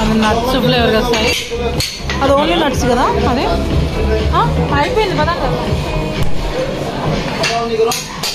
అది nuts flavour కదా అది ఓన్లీ నట్స్ కదా అదే? అయిపోయింది పదండి. 那个了。